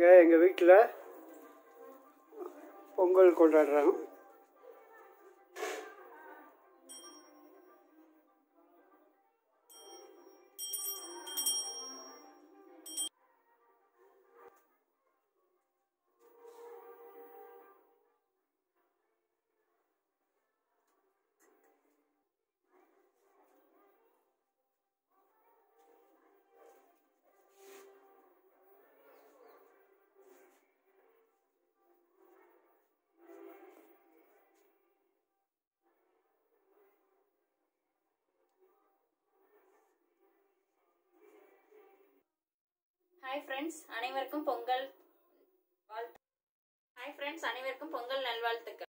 இங்கே எங்கள் வீட்டில் பொங்கல் கொண்டாடுறோம் ஹாய் ஃப்ரெண்ட்ஸ் அனைவருக்கும் பொங்கல் வாழ்த்து. ஹாய் ஃப்ரெண்ட்ஸ் அனைவருக்கும் பொங்கல் நல்வாழ்த்துக்கள்.